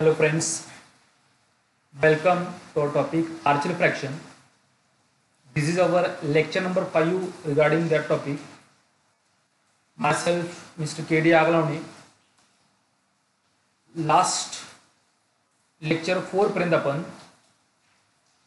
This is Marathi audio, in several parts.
Hello friends, welcome to our topic partial fraction. This is our lecture number 5 regarding that topic. Myself, Mr. K.D. Aglavani. Last lecture four पर्यंत आपण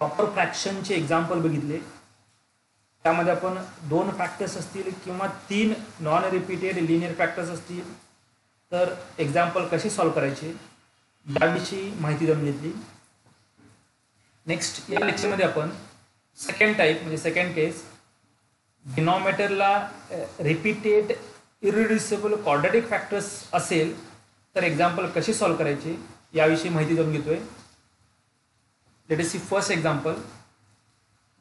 प्रॉपर फ्रॅक्शनचे एक्झाम्पल बघितले त्यामध्ये आपण दोन फॅक्टर्स असतील किंवा तीन नॉन रिपीटेड लिनियर फॅक्टर्स असतील तर एक्झाम्पल कसे सॉल्व करायचे याविषयी माहिती जाणून घेतली. नेक्स्ट या लेक्चरमध्ये आपण सेकंड टाईप म्हणजे सेकंड केस डिनॉमिनेटरला रिपीटेड इरिड्युसेबल कॉर्डेटिक फॅक्टर्स असेल तर एक्झाम्पल कसे सॉल्व करायचे याविषयी माहिती जाणून घेतोय. Let us see first example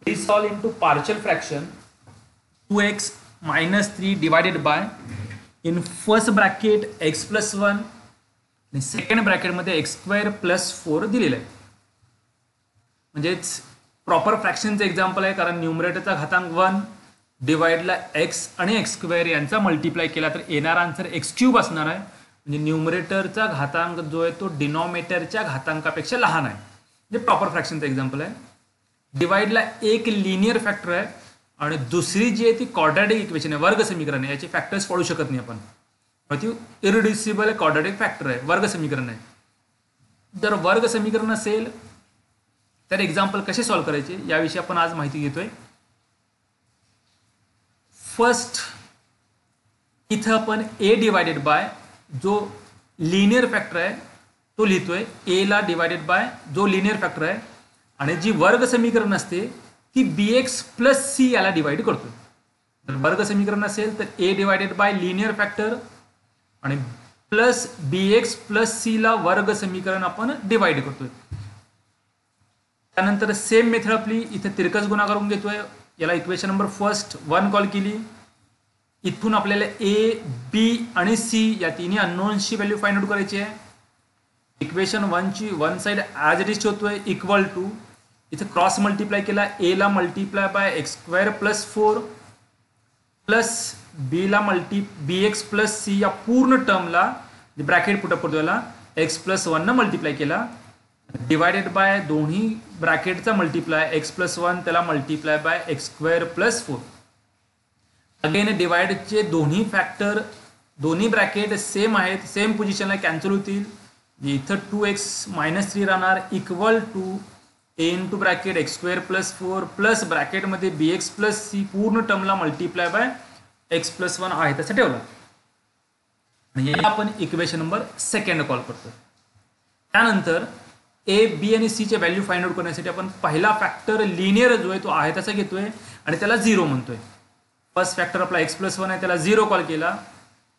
dissolve in to partial fraction two X minus three divided by in first bracket X plus one आणि सेकंड ब्रॅकेटमध्ये एक्स स्क्वेअर प्लस फोर दिलेलं आहे. म्हणजेच प्रॉपर फ्रॅक्शनचं एक्झाम्पल आहे कारण न्युमरेटरचा घातांक वन डिवाइडला एक्स आणि एक्स स्क्वेअर यांचा मल्टिप्लाय केला तर येणारा आन्सर एक्स क्यूब असणार आहे. म्हणजे न्युमरेटरचा घातांक जो आहे तो डिनॉमिनेटरच्या घातांकापेक्षा लहान आहे. म्हणजे प्रॉपर फ्रॅक्शनचं एक्झाम्पल आहे. डिवाइडला एक लिनियर फॅक्टर आहे आणि दुसरी जी आहे ती कॉर्डॅटिक इक्वेशन आहे वर्ग समीकरण आहे. याचे फॅक्टर्स पडू शकत नाही आपण. ती इरिड्युसिबल कॉर्डॅटिक फॅक्टर आहे. वर्ग समीकरण आहे. जर वर्ग समीकरण असेल तर एक्झाम्पल कसे सॉल्व्ह करायचे? याविषयी आपण आज माहिती घेतोय. फर्स्ट इथं आपण ए डिवायडेड बाय जो लिनियर फॅक्टर आहे तो लिहितोय. एला डिवायडेड बाय जो लिनियर फॅक्टर आहे. आणि जी वर्ग समीकरण असते ती बी एक्स प्लस सी याला डिवाइड करतोय. जर वर्ग समीकरण असेल तर A divided by linear factor आणि plus B X plus C ला वर्ग समीकरण आपण डिवाइड करतोय. त्यानंतर सेम मेथड आपली इथे तिरकस गुणा करून घेतोय. याला equation number first one call केली. इथून आपल्याला ए बी आणि सी या तिन्ही अननोनची व्हॅल्यू फाइंड आउट करायची आहे. इक्वेशन वनची one side as it is ठेवतोय इक्वल टू इथे क्रॉस मल्टिप्लाय केला एला multiply by X square plus four plus बीला multi B X plus C या पूर्ण टर्मला ब्रॅकेट पुटअप करतो याला एक्स प्लस वननं मल्टिप्लाय केला. डिवायडेड बाय दोन्ही ब्रॅकेटचा मल्टिप्लाय एक्स प्लस वन त्याला multiply by X square plus four again डिवायडचे दोन्ही फॅक्टर दोन्ही ब्रॅकेट सेम आहेत सेम पोझिशनला कॅन्सल होतील. इथं टू एक्स मायनस थ्री राहणार equal to A two bracket X square plus four plus ब्रॅकेटमध्ये B x plus C पूर्ण टर्मला multiply by X plus one आहे तसं ठेवलं. म्हणजे आपण इक्वेशन नंबर सेकंड कॉल करतो त्यानंतर ए बी आणि सीचे व्हॅल्यू फाइंड आउट करण्यासाठी आपण पहिला फॅक्टर लिनियर जो आहे तो आहे तसा घेतोय आणि त्याला झिरो म्हणतोय. फर्स्ट फॅक्टर आपला एक्स प्लस वन आहे त्याला झिरो कॉल. केला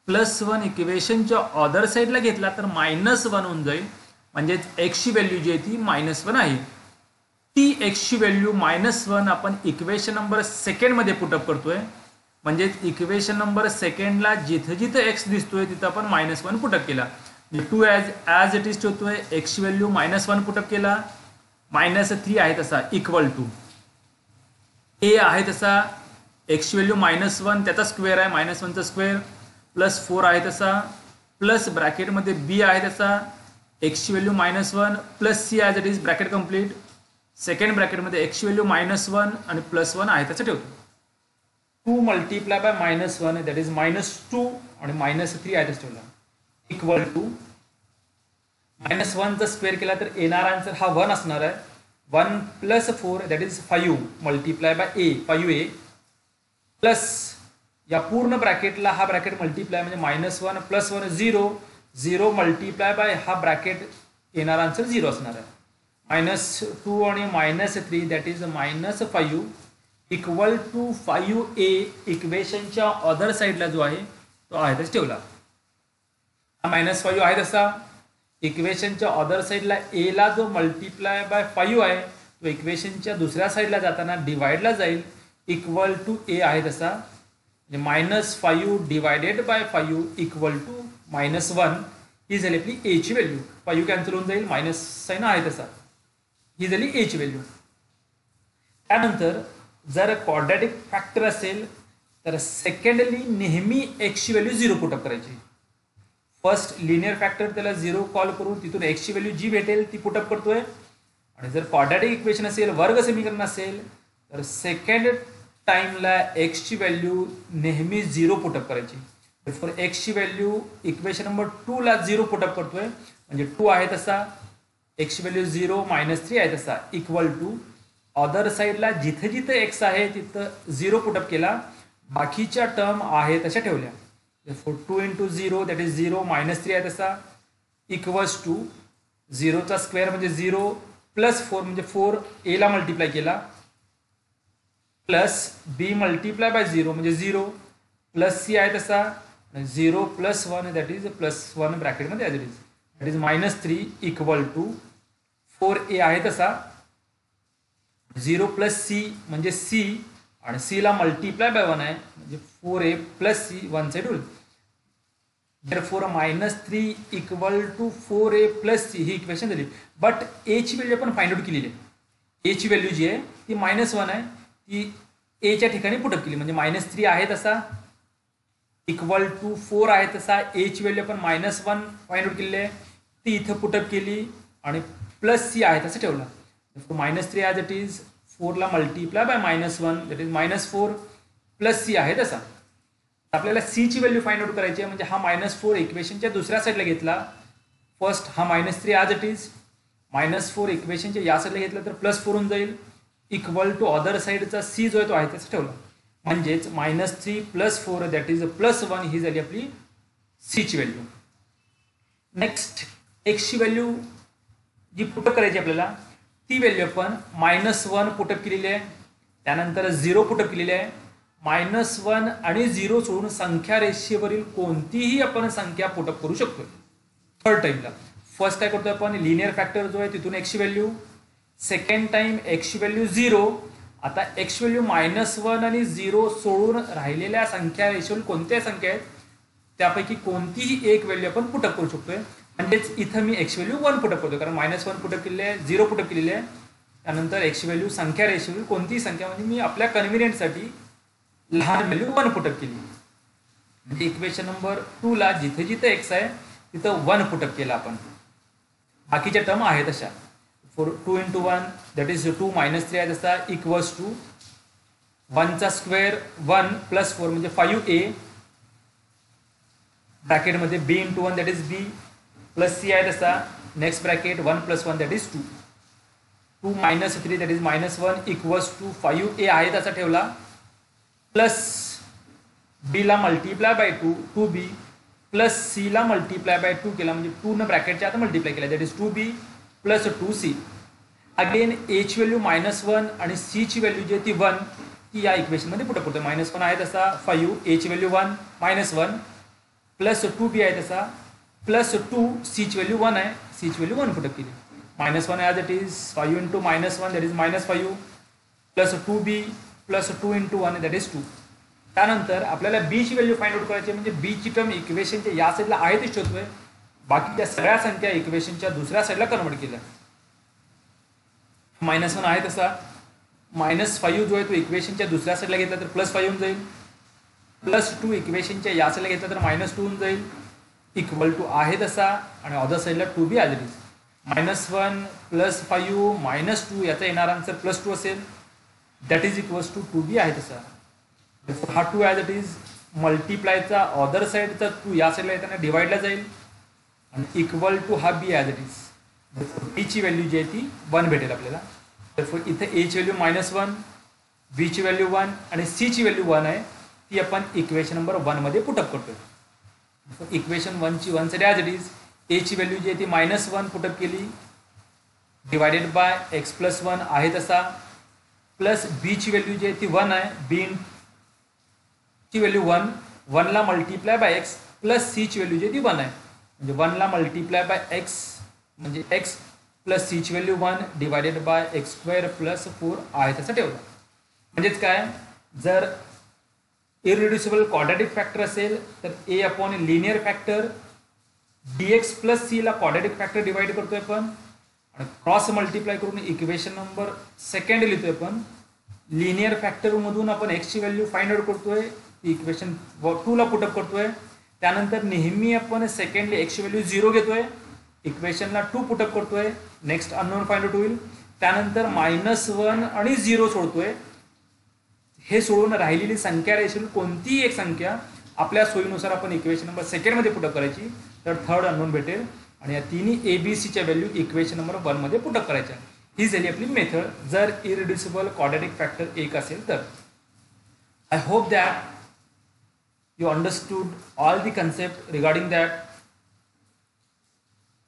प्लस वन इक्वेशनच्या ऑदर साईडला घेतला तर मायनस वन होऊन जाईल. म्हणजेच एक्सची व्हॅल्यू जी आहे ती मायनस वन आहे. ती एक्सची व्हॅल्यू मायनस वन आपण इक्वेशन नंबर सेकंडमध्ये पुटअप करतोय. म्हणजे इक्वेशन नंबर सेकंडला जिथं जिथं एक्स दिसतोय तिथं आपण मायनस वन पुटअप केला. Two as as it is ठेवतोय एक्सची value minus one put up केला. मायनस थ्री आहे तसा इक्वल टू ए आहे तसा एक्सची व्हॅल्यू मायनस वन त्याचा स्क्वेअर आहे मायनस वनचा स्क्वेअर प्लस फोर आहे तसा प्लस ब्रॅकेटमध्ये बी आहे तसा एक्सची value minus one plus c as it is bracket complete second ब्रॅकेटमध्ये एक्सची व्हॅल्यू मायनस वन आणि प्लस वन आहे त्याचं ठेवतो. Two multiply by minus one that is minus two आणि मायनस थ्री आहे त्याच ठेवला. इक्वल टू मायनस वनचा स्क्वेअर केला तर येणारा आन्सर हा वन असणार आहे. One plus four that is five multiply by a five a plus या पूर्ण ब्रॅकेटला हा ब्रॅकेट मल्टिप्लाय म्हणजे minus one plus one zero zero multiply by हा ब्रॅकेट येणारा आन्सर झिरो असणार आहे. मायनस टू आणि minus three that is minus five equal to five a इक्वेशनच्या अदर साईडला जो आहे तो आहे तस ठेवला मायनस फाईव्ह आहे तसा. इक्वेशनच्या अदर साईडला एला जो मल्टिप्लाय बाय फाईव्ह आहे तो इक्वेशनच्या दुसऱ्या साईडला जाताना डिवाइडला जाईल. इक्वल टू ए आहे तसा. म्हणजे minus five divided by five equal to minus one ही झाली आपली एची व्हॅल्यू फाईव्ह कॅन्सल होऊन जाईल मायनस साईन आहे तसा. ही झाली एची व्हॅल्यू त्यानंतर जर क्वाड्रॅटिक फॅक्टर असेल तर सेकंडली नेहमी एक्सची व्हॅल्यू झिरो पुटअप करायची. फर्स्ट लिनियर फॅक्टर त्याला झिरो कॉल करून तिथून एक्सची व्हॅल्यू जी भेटेल ती पुटअप करतोय. आणि जर क्वाड्रॅटिक इक्वेशन असेल वर्ग समीकरण असेल तर सेकंड टाइमला एक्सची व्हॅल्यू नेहमी झिरो पुटअप करायची. फॉर एक्सची व्हॅल्यू इक्वेशन नंबर टूला झिरो पुटअप करतोय. म्हणजे टू आहे तसा. X value zero minus three आहे तसा. इक्वल टू अदर साईडला जिथे जिथं एक्स आहे तिथं झिरो पुटअप केला. बाकीच्या टर्म आहे तशा ठेवल्या. Four two into zero that is zero minus three आहे तसा. इक्वल्स टू झिरोचा स्क्वेअर म्हणजे झिरो प्लस फोर म्हणजे फोर एला मल्टिप्लाय केला. Plus b multiply by zero म्हणजे झिरो प्लस सी आहे तसा. Zero plus one that is plus one ब्रॅकेटमध्ये as it is that is minus three equal to four a आहे तसा. झिरो प्लस सी म्हणजे सी आणि सीला मल्टिप्लाय बाय वन आहे. म्हणजे four a plus c one side होईल. जर four minus three equal to four a plus c he equation झाली. बट एची व्हॅल्यू आपण फाइंड आउट केलेली आहे. एची व्हॅल्यू जी आहे ती मायनस वन आहे. ती एच्या ठिकाणी पुटअप केली. म्हणजे मायनस थ्री आहे तसा. इक्वल टू फोर आहे तसा. एची व्हॅल्यू आपण मायनस वन फाइंड आउट केलेली आहे. ती इथं पुटअप केली आणि प्लस सी आहे तसं ठेवलं. Minus three as it is फोरला multiply by minus one that is minus four plus c आहे तसा. आपल्याला सीची व्हॅल्यू फाइंड आउट करायची आहे म्हणजे हा मायनस फोर इक्वेशनच्या दुसऱ्या साईडला घेतला. फर्स्ट हा minus three as it is minus four इक्वेशनच्या या साईडला घेतला तर प्लस फोर होऊन जाईल. इक्वल टू अदर साईडचा सी जो आहे तो आहे तसं ठेवला. म्हणजेच minus three plus four that is plus one ही झाली आपली सीची व्हॅल्यू नेक्स्ट एक्सची व्हॅल्यू जी पुटअप करायची आपल्याला ती व्हॅल्यू आपण मायनस वन पुटअप केलेली आहे. त्यानंतर झिरो पुटअप केलेली आहे. मायनस वन आणि झिरो सोडून संख्या रेषेवरील कोणतीही आपण संख्या पुटअप करू शकतो. थर्ड टाईमला फर्स्ट काय करतो आपण? लिनियर फॅक्टर जो आहे तिथून एक्सची व्हॅल्यू सेकंड टाइम एक्सची व्हॅल्यू झिरो आता एक्स व्हॅल्यू मायनस वन आणि झिरो सोडून राहिलेल्या संख्या रेषेवर कोणत्या संख्या आहेत त्यापैकी कोणतीही एक व्हॅल्यू आपण पुटअप करू शकतोय. म्हणजेच इथं मी x value one put up करतो कारण मायनस वन पुटअप केलेले आहे झिरो पुटअप केलेले आहे. त्यानंतर एक्स व्हॅल्यू संख्या रेषेवरील कोणतीही संख्या म्हणजे मी आपल्या कन्व्हिनियंटसाठी लहान व्हॅल्यू वन पुटअप केली. म्हणजे इक्वेशन नंबर टूला जिथे जिथे एक्स आहे तिथं वन पुटअप केलं आपण. बाकीच्या टर्म आहेत अशा. Four two into one that is two minus three आहे तसा इक्वल्स टू वनचा स्क्वेअर वन प्लस फोर म्हणजे five A ब्रॅकेटमध्ये b into one that is b plus c आहे तसा. Next bracket one plus one that is two two minus three that is minus one equals to five a आहे तसा ठेवला. प्लस बीला multiply by two two b plus सीला मल्टिप्लाय बाय टू केला. म्हणजे टू न ब्रॅकेटच्या आता मल्टिप्लाय केला that is two b plus two c again H value minus one आणि सीची व्हॅल्यू जी आहे ती वन ती या इक्वेशनमध्ये पुढे पडतो मायनस वन आहे तसा. Five H value one minus one plus two b आहे तसा. प्लस टू सीची व्हॅल्यू वन आहे. सीची व्हॅल्यू वन पुटअप केली. Minus one as it is five into minus one that is minus five plus two b plus two into one that is two त्यानंतर आपल्याला बीची व्हॅल्यू फाइंड आउट करायची म्हणजे बीची टर्म इक्वेशनच्या या साईडला आहे ते शोधतोय. बाकीच्या सगळ्या संख्या इक्वेशनच्या दुसऱ्या साईडला कन्वर्ट केल्या. मायनस वन आहे तसा. मायनस फाईव्ह जो आहे तो इक्वेशनच्या दुसऱ्या साईडला घेतला तर प्लस फाईव्ह होऊन जाईल. प्लस टू इक्वेशनच्या या साईडला घेतला तर मायनस टू होऊन जाईल. इक्वल टू आहे तसा आणि ऑदर साईडला two b as it is minus one plus five minus two याचा येणारा आन्सर प्लस टू असेल. That is equals to two two b तसा हा टू ॲज इट इज मल्टिप्लायचा ऑदर साईडचा टू या साईडला येताना डिवाईडला जाईल. आणि इक्वल टू हा बी ॲज इट इज बीची व्हॅल्यू जी आहे ती वन भेटेल आपल्याला. तर इथे एची व्हॅल्यू मायनस वन बीची व्हॅल्यू वन आणि सीची व्हॅल्यू वन आहे ती आपण इक्वेशन नंबर वनमध्ये पुटअप इक्वेशन वनची one side as it is एची व्हॅल्यू जी आहे ती मायनस वन पुटअप केली divided by x plus one आहे तसा. प्लस बीची व्हॅल्यू जी आहे ती वन आहे बी ची व्हॅल्यू वन वनला मल्टिप्लाय बाय एक्स प्लस सीची व्हॅल्यू जी ती वन आहे. म्हणजे वनला मल्टिप्लाय बाय एक्स म्हणजे एक्स प्लस सीची value one divided by x square plus four आहे तसं ठेवलं. म्हणजेच काय? जर इरिड्युसिबल क्वाड्रॅटिक फॅक्टर असेल तर a upon linear factor d x plus सीला क्वाड्रॅटिक फॅक्टर डिवाइड करतोय आपण आणि क्रॉस मल्टिप्लाय करून इक्वेशन नंबर सेकंड लिहितोय आपण लिनियर फॅक्टरमधून आपण एक्सची व्हॅल्यू फाइंड आउट करतोय इक्वेशन टूला पुटअप करतोय. त्यानंतर नेहमी आपण सेकंडली एक्सची व्हॅल्यू झिरो घेतोय इक्वेशनला टू पुटअप करतोय नेक्स्ट अननोन फाइंड आउट होईल. त्यानंतर मायनस वन आणि झिरो सोडतोय. हे सोडून राहिलेली संख्या रेषेल कोणतीही एक संख्या आपल्या सोयीनुसार आपण इक्वेशन नंबर सेकंडमध्ये पुटअप करायची. तर थर्ड अननोन भेटेल. आणि या तिन्ही ए बी सीच्या व्हॅल्यू इक्वेशन नंबर वनमध्ये पुटअप करायच्या. ही झाली आपली मेथड जर इरिड्युसिबल क्वाड्रेटिक फॅक्टर एक असेल तर. I hope that you understood all the concept regarding that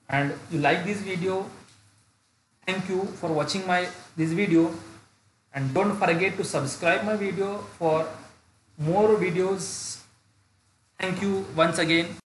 and you like this video. Thank you for watching my this video. And don't forget to subscribe my video for more videos. Thank you once again